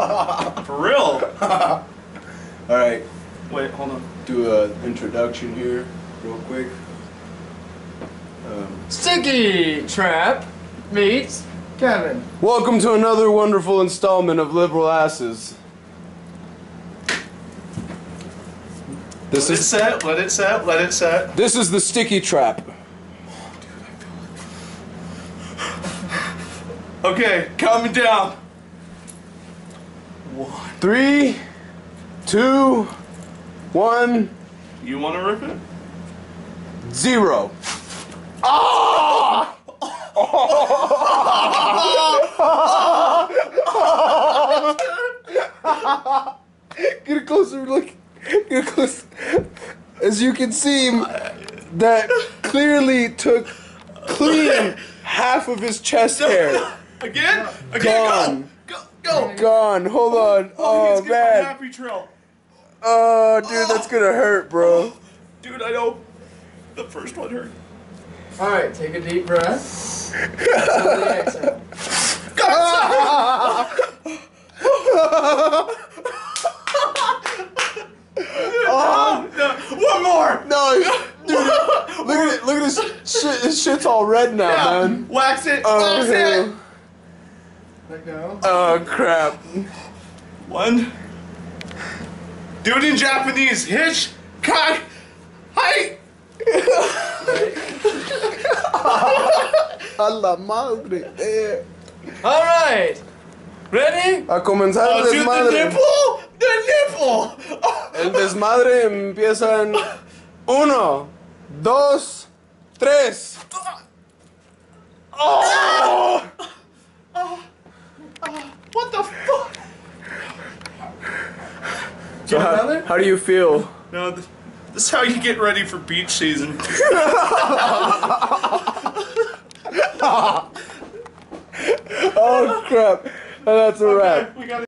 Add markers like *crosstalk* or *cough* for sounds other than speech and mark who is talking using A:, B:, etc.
A: *laughs* For real. *laughs*
B: All right,
A: Wait, hold on.
B: do a introduction here, real quick. Um,
C: Sticky Trap meets Kevin.
B: welcome to another wonderful installment of Liberal Asses. This
A: Let it set. Let it set. Let it set.
B: this is the sticky trap.
A: Okay, calm me down. One.
B: Three, two, one,
A: You want to rip it?
B: zero. Ah! *laughs* Get a closer look. Get a close. As you can see, that clearly took clean half of his chest hair.
A: Again? Again?
B: Gone.
A: Oh, Go. Go. Go.
B: Gone. Hold oh, on.
A: Oh,
B: Oh
A: he's getting my
B: man.
A: happy trail.
B: Oh dude, that's gonna hurt, bro.
A: Oh, dude, I know. The first one hurt.
C: Alright, take a deep breath. Slowly exhale.
A: Oh, no. One more.
B: No, dude. Look at it. Look at this shit. This shit's all red now,
A: Yeah.
B: man.
A: Wax it.
B: Oh,
A: wax it.
B: Hell.
C: Let go.
B: oh crap.
A: One. Do it in Japanese. Hitch. Kai. Hi. *laughs*
B: A la madre. Eh.
C: Alright. Ready?
B: A comenzar
A: Oh,
B: el
A: dude, the
B: desmadre.
A: nipple. The nipple. Oh.
B: El desmadre empieza en uno, dos, tres.
A: Oh. What the fuck?
B: So how,
C: another?
B: how do you feel?
A: No, th- this is how you get ready for beach season. *laughs* *laughs*
B: Oh crap. That's a wrap.
A: we got